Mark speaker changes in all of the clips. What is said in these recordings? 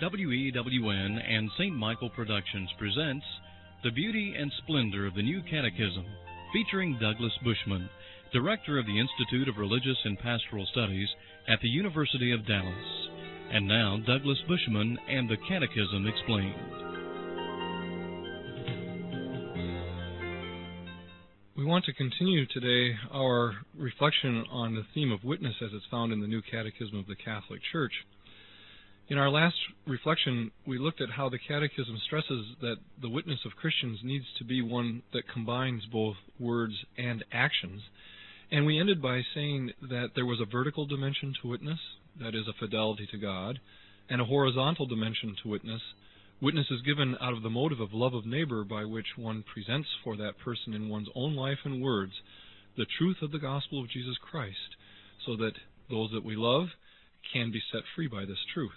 Speaker 1: WEWN and St. Michael Productions presents The Beauty and Splendor of the New Catechism, featuring Douglas Bushman, Director of the Institute of Religious and Pastoral Studies at the University of Dallas. And now, Douglas Bushman and the Catechism Explained.
Speaker 2: We want to continue today our reflection on the theme of witness as it's found in the New Catechism of the Catholic Church. In our last reflection, we looked at how the Catechism stresses that the witness of Christians needs to be one that combines both words and actions. And we ended by saying that there was a vertical dimension to witness, that is, a fidelity to God, and a horizontal dimension to witness. Witness is given out of the motive of love of neighbor by which one presents for that person in one's own life and words the truth of the gospel of Jesus Christ, so that those that we love can be set free by this truth.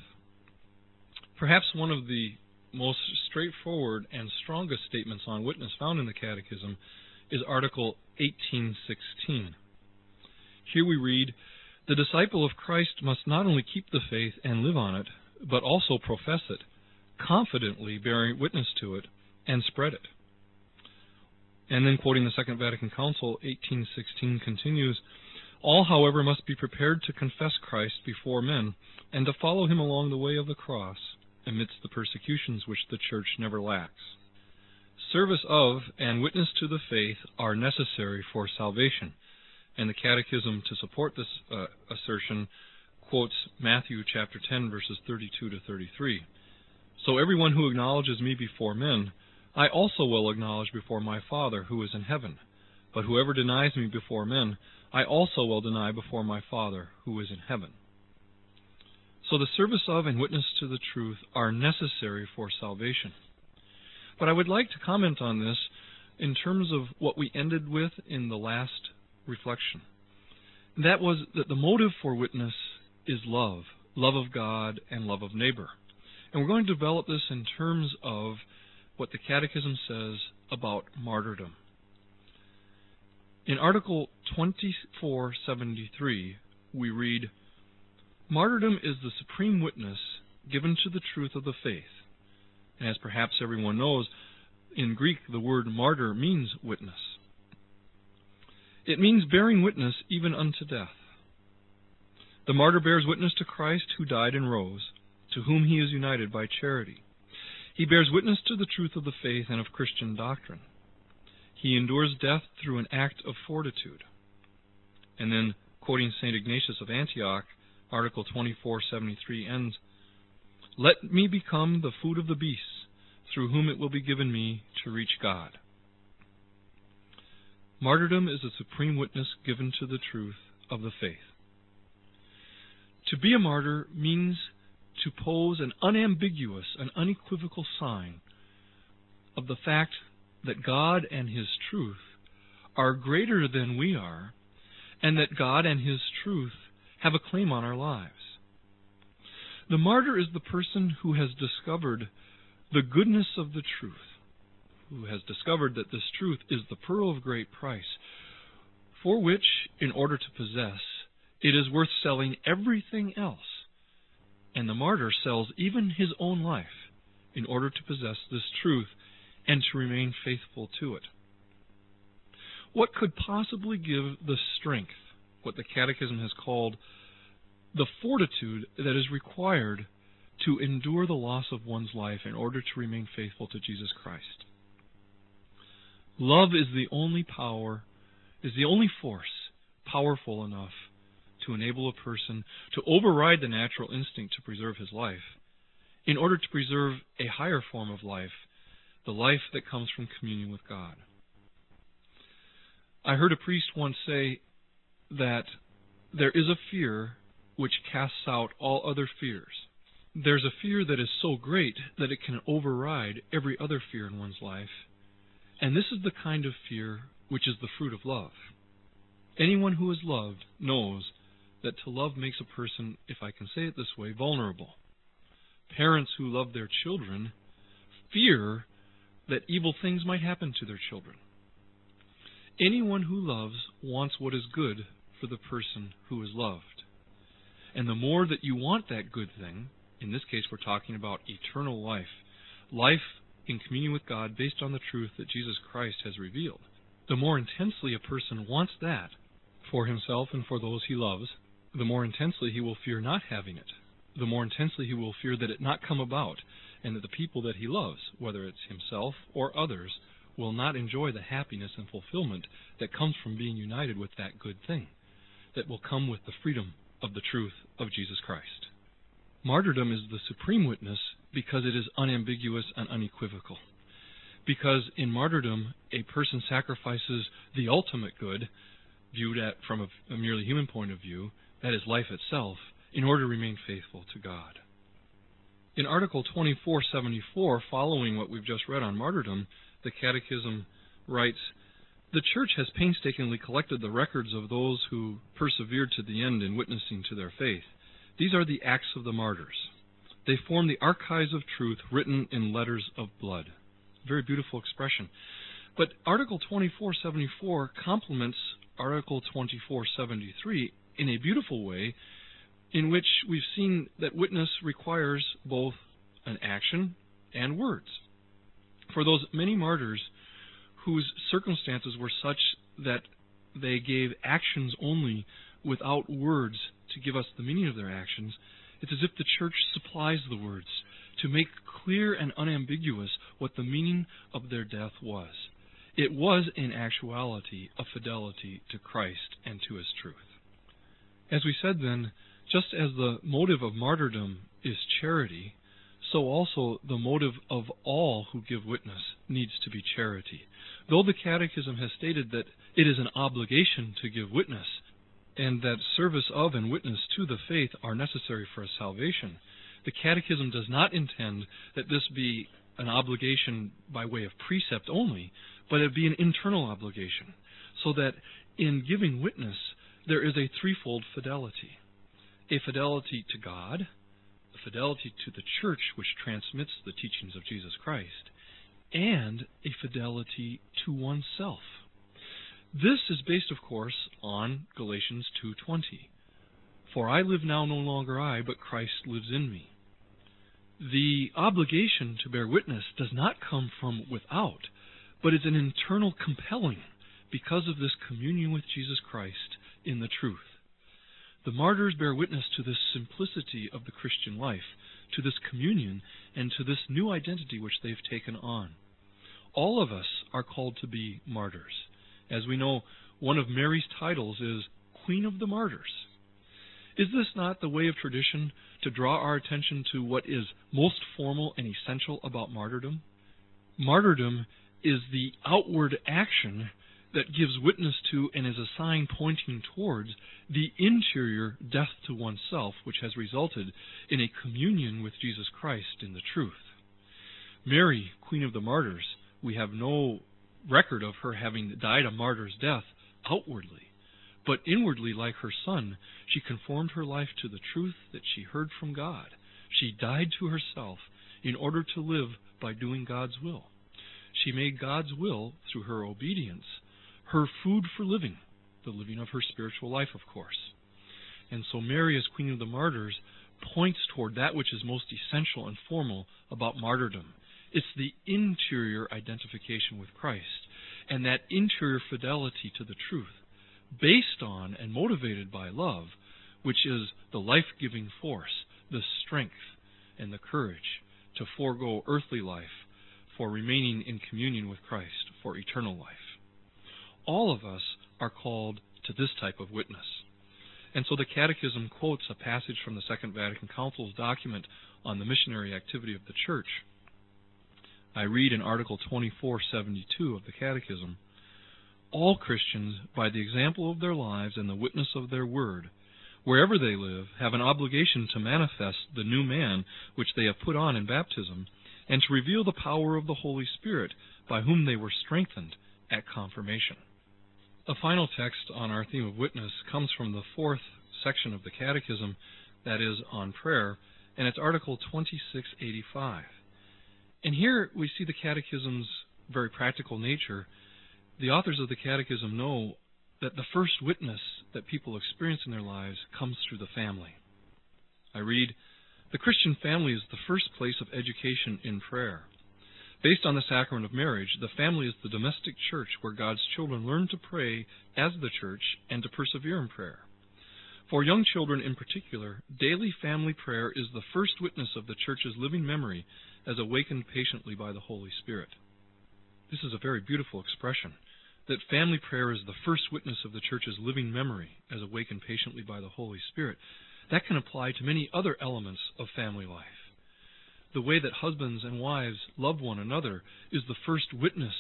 Speaker 2: Perhaps one of the most straightforward and strongest statements on witness found in the Catechism is Article 1816. Here we read, The disciple of Christ must not only keep the faith and live on it, but also profess it, confidently bearing witness to it, and spread it. And then quoting the Second Vatican Council, 1816 continues, All, however, must be prepared to confess Christ before men, and to follow him along the way of the cross, amidst the persecutions which the Church never lacks. Service of and witness to the faith are necessary for salvation, and the Catechism to support this uh, assertion quotes Matthew chapter 10 verses 32 to 33. So everyone who acknowledges me before men, I also will acknowledge before my Father who is in heaven. But whoever denies me before men, I also will deny before my Father who is in heaven. So the service of and witness to the truth are necessary for salvation. But I would like to comment on this in terms of what we ended with in the last reflection. That was that the motive for witness is love love of God and love of neighbor. And we're going to develop this in terms of what the Catechism says about martyrdom. In Article 2473, we read Martyrdom is the supreme witness given to the truth of the faith. And as perhaps everyone knows, in Greek the word martyr means witness. It means bearing witness even unto death. The martyr bears witness to Christ who died and rose, to whom he is united by charity. He bears witness to the truth of the faith and of Christian doctrine. He endures death through an act of fortitude. And then, quoting St. Ignatius of Antioch, Article 2473 ends Let me become the food of the beasts, through whom it will be given me to reach God. Martyrdom is a supreme witness given to the truth of the faith. To be a martyr means to pose an unambiguous, an unequivocal sign of the fact that God and His truth are greater than we are, and that God and His truth have a claim on our lives. The martyr is the person who has discovered the goodness of the truth, who has discovered that this truth is the pearl of great price, for which, in order to possess, it is worth selling everything else. And the martyr sells even his own life in order to possess this truth and to remain faithful to it. What could possibly give the strength what the Catechism has called the fortitude that is required to endure the loss of one's life in order to remain faithful to Jesus Christ. Love is the only power, is the only force powerful enough to enable a person to override the natural instinct to preserve his life in order to preserve a higher form of life, the life that comes from communion with God. I heard a priest once say that there is a fear which casts out all other fears. There's a fear that is so great that it can override every other fear in one's life. And this is the kind of fear which is the fruit of love. Anyone who is loved knows that to love makes a person, if I can say it this way, vulnerable. Parents who love their children fear that evil things might happen to their children. Anyone who loves wants what is good for the person who is loved. And the more that you want that good thing, In this case, we're talking about eternal life. Life in communion with God based on the truth that Jesus Christ has revealed. The more intensely a person wants that for himself and for those he loves, the more intensely he will fear not having it. The more intensely he will fear that it not come about, and that the people that he loves, whether it's himself or others, will not enjoy the happiness and fulfillment that comes from being united with that good thing, that will come with the freedom of the truth of Jesus Christ. Martyrdom is the supreme witness because it is unambiguous and unequivocal. Because in martyrdom, a person sacrifices the ultimate good, viewed at from a, a merely human point of view, that is life itself, in order to remain faithful to God. In Article 2474, following what we've just read on martyrdom, the Catechism writes The Church has painstakingly collected the records of those who persevered to the end in witnessing to their faith. These are the acts of the martyrs. They form the archives of truth written in letters of blood. Very beautiful expression. But Article 2474 complements Article 2473 in a beautiful way, in which we've seen that witness requires both an action and words for those many martyrs whose circumstances were such that they gave actions only without words to give us the meaning of their actions, it's as if the church supplies the words to make clear and unambiguous what the meaning of their death was. It was, in actuality, a fidelity to Christ and to His truth. As we said then, just as the motive of martyrdom is charity, so also the motive of all who give witness needs to be charity. Though the Catechism has stated that it is an obligation to give witness, and that service of and witness to the faith are necessary for salvation, the Catechism does not intend that this be an obligation by way of precept only, but it be an internal obligation, so that in giving witness there is a threefold fidelity a fidelity to God, fidelity to the church which transmits the teachings of Jesus Christ, and a fidelity to oneself. This is based, of course, on Galatians 2:20. For I live now no longer I, but Christ lives in me. The obligation to bear witness does not come from without, but is an internal compelling because of this communion with Jesus Christ in the truth. The martyrs bear witness to this simplicity of the Christian life, to this communion, and to this new identity which they've taken on. All of us are called to be martyrs. As we know, one of Mary's titles is Queen of the Martyrs. Is this not the way of tradition to draw our attention to what is most formal and essential about martyrdom? Martyrdom is the outward action that gives witness to and is a sign pointing towards the interior death to oneself, which has resulted in a communion with Jesus Christ in the truth. Mary, Queen of the Martyrs, we have no record of her having died a martyr's death outwardly, but inwardly, like her son, she conformed her life to the truth that she heard from God. She died to herself in order to live by doing God's will. She made God's will through her obedience her food for living, the living of her spiritual life, of course. And so Mary, as Queen of the Martyrs, points toward that which is most essential and formal about martyrdom. It's the interior identification with Christ and that interior fidelity to the truth, based on and motivated by love, which is the life giving force, the strength, and the courage to forego earthly life for remaining in communion with Christ for eternal life all of us are called to this type of witness. And so the Catechism quotes a passage from the Second Vatican Council's document on the missionary activity of the Church. I read in Article 2472 of the Catechism All Christians, by the example of their lives and the witness of their word, wherever they live, have an obligation to manifest the new man which they have put on in baptism, and to reveal the power of the Holy Spirit by whom they were strengthened at confirmation. A final text on our theme of witness comes from the fourth section of the Catechism, that is, on prayer, and it's Article 2685. And here we see the Catechism's very practical nature. The authors of the Catechism know that the first witness that people experience in their lives comes through the family. I read, The Christian family is the first place of education in prayer. Based on the sacrament of marriage, the family is the domestic church where God's children learn to pray as the church and to persevere in prayer. For young children in particular, daily family prayer is the first witness of the church's living memory as awakened patiently by the Holy Spirit. This is a very beautiful expression that family prayer is the first witness of the church's living memory as awakened patiently by the Holy Spirit. That can apply to many other elements of family life. The way that husbands and wives love one another is the first witness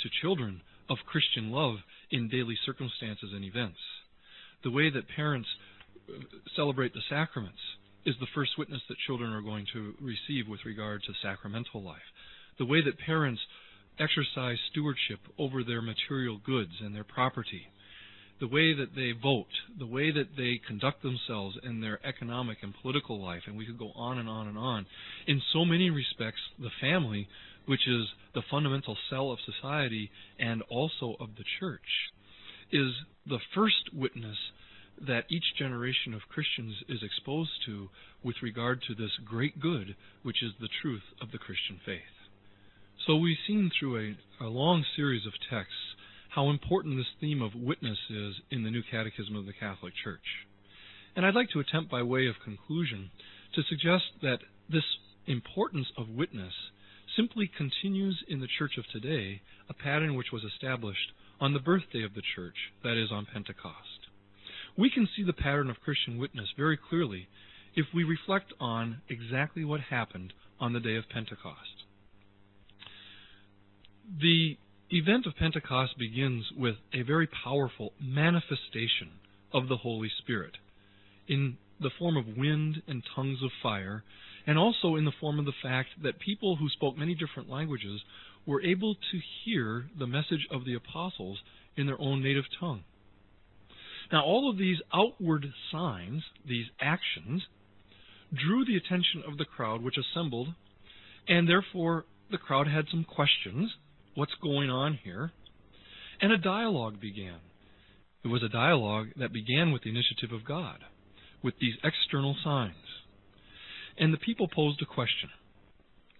Speaker 2: to children of Christian love in daily circumstances and events. The way that parents uh, celebrate the sacraments is the first witness that children are going to receive with regard to sacramental life. The way that parents exercise stewardship over their material goods and their property, the way that they vote, the way that they conduct themselves in their economic and political life, and we could go on and on and on. In so many respects, the family, which is the fundamental cell of society and also of the church, is the first witness that each generation of Christians is exposed to with regard to this great good, which is the truth of the Christian faith. So we've seen through a, a long series of texts how important this theme of witness is in the New Catechism of the Catholic Church. And I'd like to attempt, by way of conclusion, to suggest that this importance of witness simply continues in the Church of today, a pattern which was established on the birthday of the Church, that is, on Pentecost. We can see the pattern of Christian witness very clearly if we reflect on exactly what happened on the day of Pentecost. The event of Pentecost begins with a very powerful manifestation of the Holy Spirit in the form of wind and tongues of fire, and also in the form of the fact that people who spoke many different languages were able to hear the message of the apostles in their own native tongue. Now, all of these outward signs, these actions, drew the attention of the crowd which assembled, and therefore the crowd had some questions what's going on here? And a dialogue began. It was a dialogue that began with the initiative of God, with these external signs. And the people posed a question.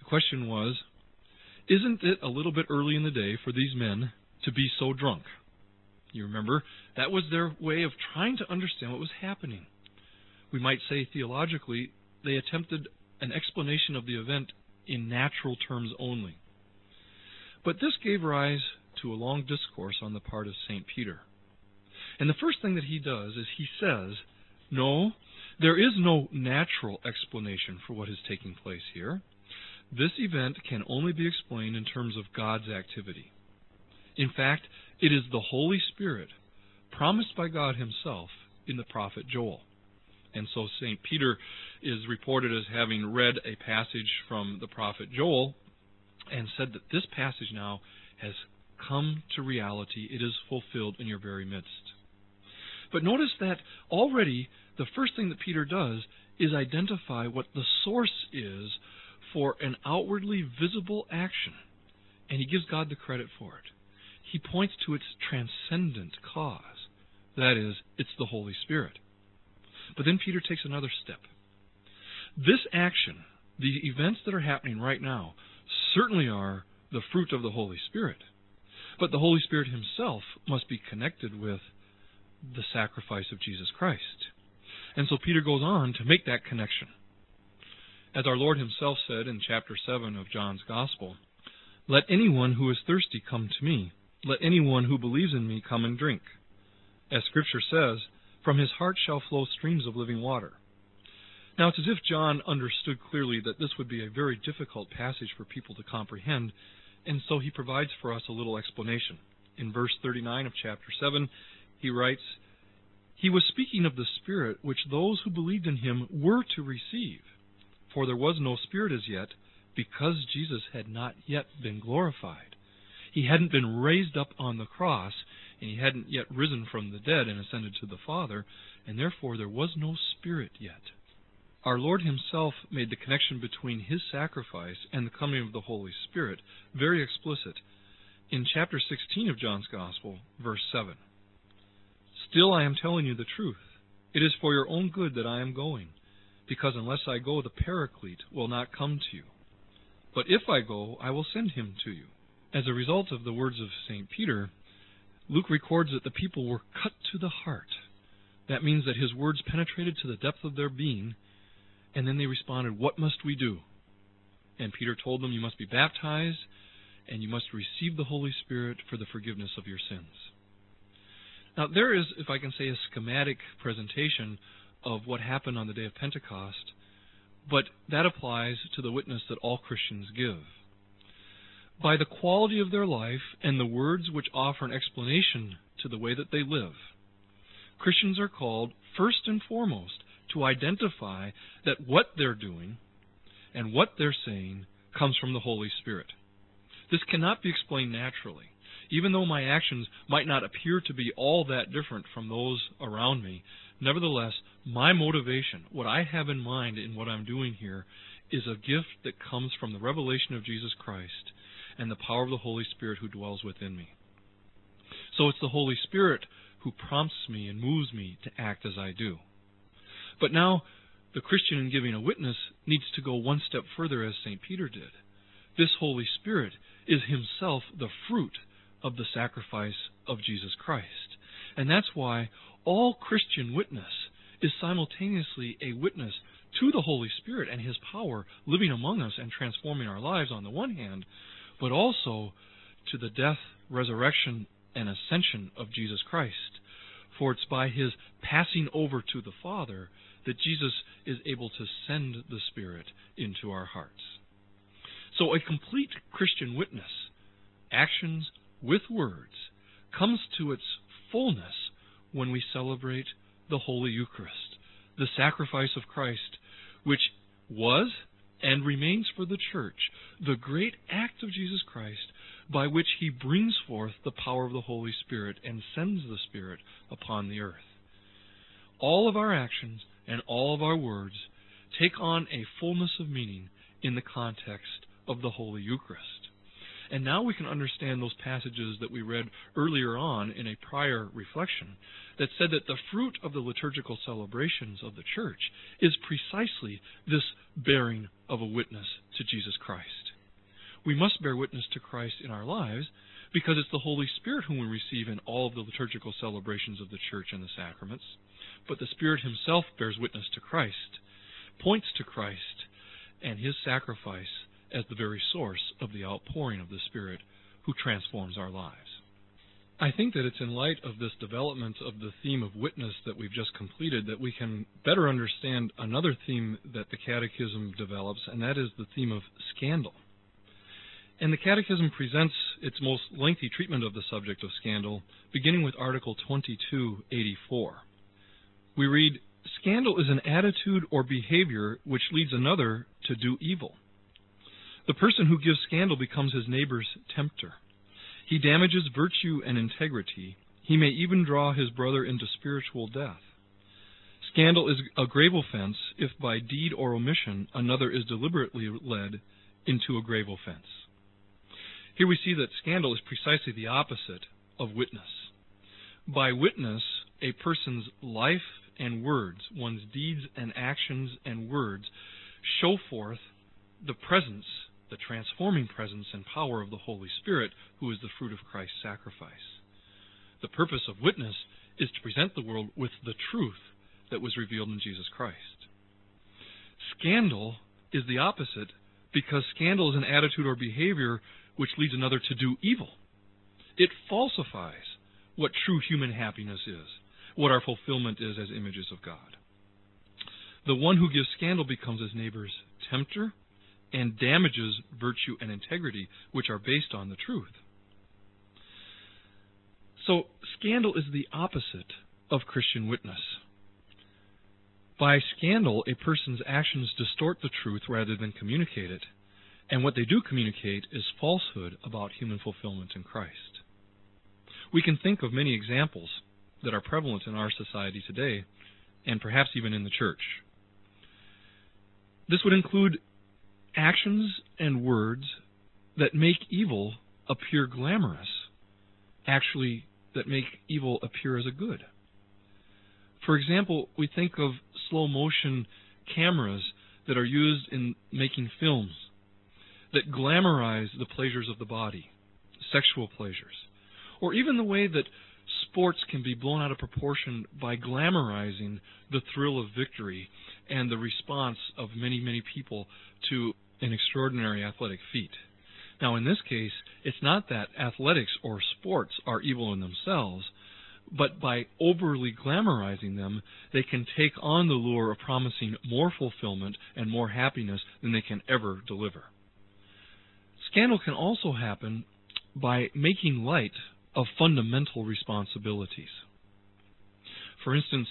Speaker 2: The question was Isn't it a little bit early in the day for these men to be so drunk? You remember, that was their way of trying to understand what was happening. We might say theologically, they attempted an explanation of the event in natural terms only. But this gave rise to a long discourse on the part of St. Peter. And the first thing that he does is he says, No, there is no natural explanation for what is taking place here. This event can only be explained in terms of God's activity. In fact, it is the Holy Spirit promised by God Himself in the prophet Joel. And so St. Peter is reported as having read a passage from the prophet Joel and said that this passage now has come to reality. It is fulfilled in your very midst. But notice that already the first thing that Peter does is identify what the source is for an outwardly visible action. And he gives God the credit for it. He points to its transcendent cause. That is, it's the Holy Spirit. But then Peter takes another step. This action, the events that are happening right now, certainly are the fruit of the Holy Spirit. But the Holy Spirit Himself must be connected with the sacrifice of Jesus Christ. And so Peter goes on to make that connection. As our Lord Himself said in chapter 7 of John's Gospel, Let anyone who is thirsty come to me. Let anyone who believes in me come and drink. As Scripture says, From his heart shall flow streams of living water. Now, it's as if John understood clearly that this would be a very difficult passage for people to comprehend, and so he provides for us a little explanation. In verse 39 of chapter 7, he writes, He was speaking of the Spirit which those who believed in him were to receive. For there was no Spirit as yet, because Jesus had not yet been glorified. He hadn't been raised up on the cross, and he hadn't yet risen from the dead and ascended to the Father, and therefore there was no Spirit yet. Our Lord Himself made the connection between His sacrifice and the coming of the Holy Spirit very explicit in chapter 16 of John's Gospel, verse 7. Still I am telling you the truth. It is for your own good that I am going. because unless I go, the Paraclete will not come to you. But if I go, I will send him to you. As a result of the words of St. Peter, Luke records that the people were cut to the heart. That means that his words penetrated to the depth of their being, and then they responded, What must we do? And Peter told them, You must be baptized, and you must receive the Holy Spirit for the forgiveness of your sins. Now, there is, if I can say, a schematic presentation of what happened on the day of Pentecost, but that applies to the witness that all Christians give. By the quality of their life and the words which offer an explanation to the way that they live, Christians are called, first and foremost, to identify that what they're doing and what they're saying comes from the Holy Spirit. This cannot be explained naturally. Even though my actions might not appear to be all that different from those around me, nevertheless, my motivation, what I have in mind in what I'm doing here, is a gift that comes from the revelation of Jesus Christ and the power of the Holy Spirit who dwells within me. So it's the Holy Spirit who prompts me and moves me to act as I do. But now, the Christian in giving a witness needs to go one step further as St. Peter did. This Holy Spirit is himself the fruit of the sacrifice of Jesus Christ. And that's why all Christian witness is simultaneously a witness to the Holy Spirit and His power living among us and transforming our lives on the one hand, but also to the death, resurrection, and ascension of Jesus Christ. For it's by His passing over to the Father that Jesus is able to send the Spirit into our hearts. So a complete Christian witness actions with words, comes to its fullness when we celebrate the Holy Eucharist, the sacrifice of Christ, which was and remains for the church the great act of Jesus Christ by which he brings forth the power of the Holy Spirit and sends the Spirit upon the earth. All of our actions and all of our words take on a fullness of meaning in the context of the Holy Eucharist. And now we can understand those passages that we read earlier on in a prior reflection that said that the fruit of the liturgical celebrations of the church is precisely this bearing of a witness to Jesus Christ. We must bear witness to Christ in our lives because it's the Holy Spirit whom we receive in all of the liturgical celebrations of the church and the sacraments. But the Spirit Himself bears witness to Christ, points to Christ and His sacrifice as the very source of the outpouring of the Spirit who transforms our lives. I think that it's in light of this development of the theme of witness that we've just completed that we can better understand another theme that the Catechism develops, and that is the theme of scandal. And the Catechism presents its most lengthy treatment of the subject of scandal, beginning with Article 2284. We read, Scandal is an attitude or behavior which leads another to do evil. The person who gives scandal becomes his neighbor's tempter. He damages virtue and integrity. He may even draw his brother into spiritual death. Scandal is a grave offense if by deed or omission another is deliberately led into a grave offense. Here we see that scandal is precisely the opposite of witness. By witness, a person's life and words, one's deeds and actions and words, show forth the presence the transforming presence and power of the Holy Spirit, who is the fruit of Christ's sacrifice. The purpose of witness is to present the world with the truth that was revealed in Jesus Christ. Scandal is the opposite because scandal is an attitude or behavior which leads another to do evil. It falsifies what true human happiness is, what our fulfillment is as images of God. The one who gives scandal becomes his neighbor's tempter and damages virtue and integrity, which are based on the truth. So, scandal is the opposite of Christian witness. By scandal, a person's actions distort the truth rather than communicate it, and what they do communicate is falsehood about human fulfillment in Christ. We can think of many examples that are prevalent in our society today, and perhaps even in the church. This would include actions and words that make evil appear glamorous actually that make evil appear as a good. For example, we think of slow motion cameras that are used in making films that glamorize the pleasures of the body, sexual pleasures, or even the way that sports can be blown out of proportion by glamorizing the thrill of victory and the response of many, many people to an extraordinary athletic feat. Now, in this case, it's not that athletics or sports are evil in themselves, but by overly glamorizing them, they can take on the lure of promising more fulfillment and more happiness than they can ever deliver. Scandal can also happen by making light of fundamental responsibilities. For instance,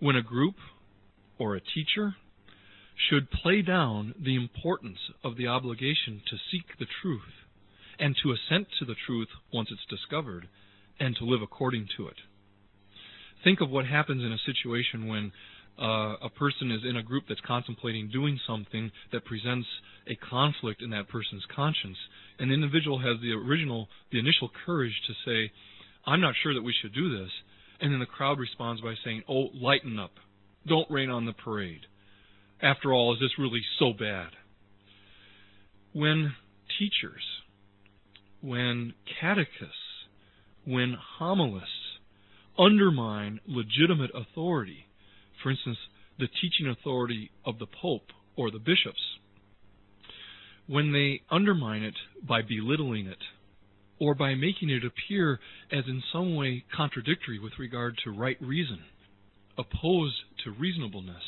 Speaker 2: when a group or a teacher should play down the importance of the obligation to seek the truth and to assent to the truth once it's discovered and to live according to it. Think of what happens in a situation when uh, a person is in a group that's contemplating doing something that presents a conflict in that person's conscience, an individual has the original, the initial courage to say, I'm not sure that we should do this, and then the crowd responds by saying, Oh, lighten up. Don't rain on the parade. After all, is this really so bad? When teachers, when catechists, when homilists undermine legitimate authority, for instance, the teaching authority of the Pope or the bishops, when they undermine it by belittling it or by making it appear as in some way contradictory with regard to right reason, opposed to reasonableness,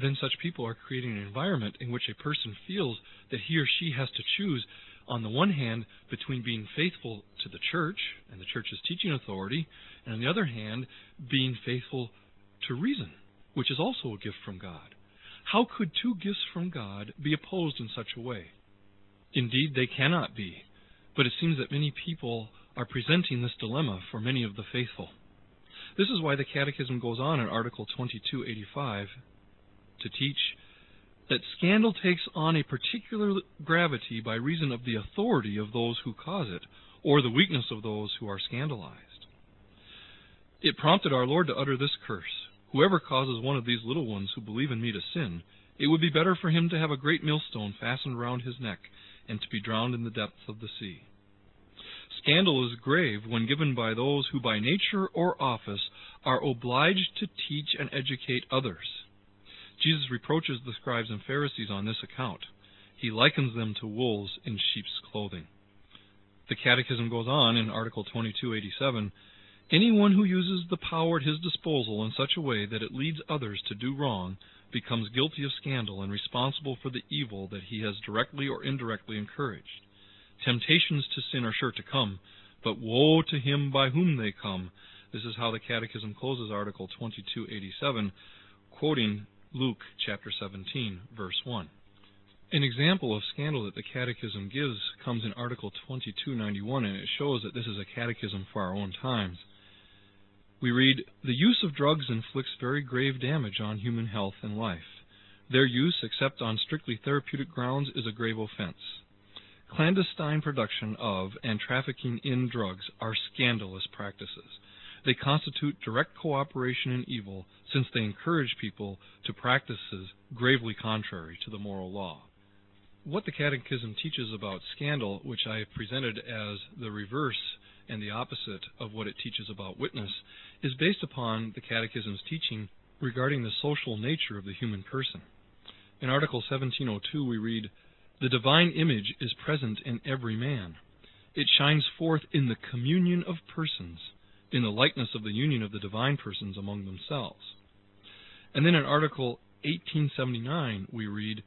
Speaker 2: then such people are creating an environment in which a person feels that he or she has to choose, on the one hand, between being faithful to the church and the church's teaching authority, and on the other hand, being faithful to reason, which is also a gift from God. How could two gifts from God be opposed in such a way? Indeed, they cannot be, but it seems that many people are presenting this dilemma for many of the faithful. This is why the Catechism goes on in Article 2285 to teach that scandal takes on a particular gravity by reason of the authority of those who cause it, or the weakness of those who are scandalized. It prompted our Lord to utter this curse Whoever causes one of these little ones who believe in me to sin, it would be better for him to have a great millstone fastened round his neck and to be drowned in the depths of the sea. Scandal is grave when given by those who by nature or office are obliged to teach and educate others. Jesus reproaches the scribes and Pharisees on this account. He likens them to wolves in sheep's clothing. The Catechism goes on in Article 2287 Anyone who uses the power at his disposal in such a way that it leads others to do wrong becomes guilty of scandal and responsible for the evil that he has directly or indirectly encouraged. Temptations to sin are sure to come, but woe to him by whom they come. This is how the Catechism closes Article 2287, quoting Luke chapter 17, verse 1. An example of scandal that the Catechism gives comes in Article 2291, and it shows that this is a catechism for our own times. We read, The use of drugs inflicts very grave damage on human health and life. Their use, except on strictly therapeutic grounds, is a grave offense. Clandestine production of and trafficking in drugs are scandalous practices. They constitute direct cooperation in evil since they encourage people to practices gravely contrary to the moral law. What the Catechism teaches about scandal, which I have presented as the reverse and the opposite of what it teaches about witness, is based upon the Catechism's teaching regarding the social nature of the human person. In Article 1702, we read, The divine image is present in every man. It shines forth in the communion of persons in the likeness of the union of the divine persons among themselves. And then in Article 1879, we read,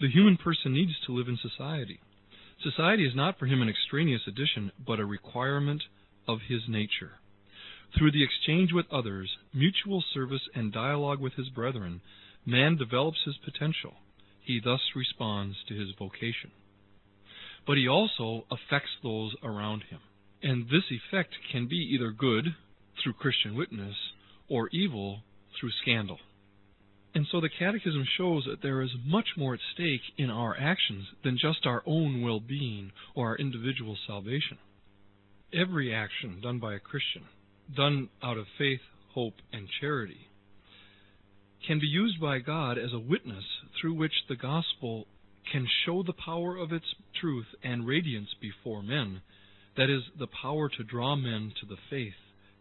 Speaker 2: The human person needs to live in society. Society is not for him an extraneous addition, but a requirement of his nature. Through the exchange with others, mutual service, and dialogue with his brethren, man develops his potential. He thus responds to his vocation. But he also affects those around him. And this effect can be either good, through Christian witness, or evil, through scandal. And so the Catechism shows that there is much more at stake in our actions than just our own well being or our individual salvation. Every action done by a Christian, done out of faith, hope, and charity, can be used by God as a witness through which the gospel can show the power of its truth and radiance before men. That is, the power to draw men to the faith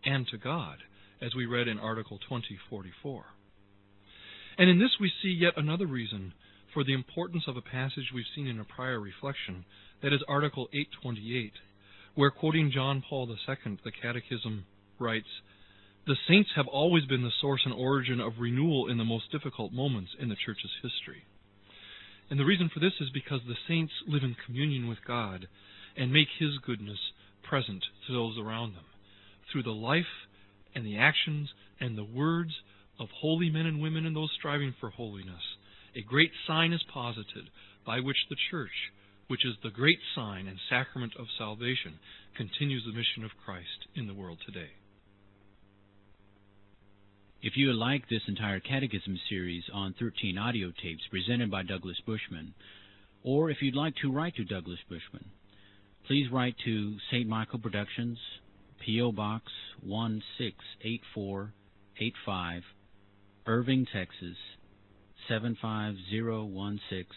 Speaker 2: and to God, as we read in Article 2044. And in this we see yet another reason for the importance of a passage we've seen in a prior reflection, that is Article 828, where quoting John Paul II, the Catechism writes, The saints have always been the source and origin of renewal in the most difficult moments in the Church's history. And the reason for this is because the saints live in communion with God and make His goodness present to those around them through the life and the actions and the words of holy men and women and those striving for holiness. A great sign is posited by which the church, which is the great sign and sacrament of salvation, continues the mission of Christ in the world today.
Speaker 3: If you would like this entire catechism series on 13 audio tapes presented by Douglas Bushman, or if you'd like to write to Douglas Bushman, please write to St. Michael Productions, P.O. Box 168485, Irving, Texas 75016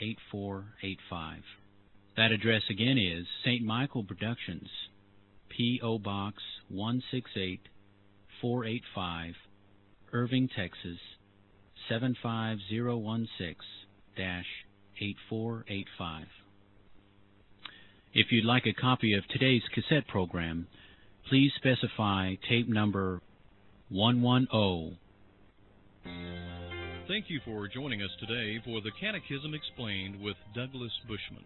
Speaker 3: 8485. That address again is St. Michael Productions, P.O. Box 168485, Irving, Texas 75016 8485. If you'd like a copy of today's cassette program, please specify tape number 110.
Speaker 1: Thank you for joining us today for the Catechism Explained with Douglas Bushman.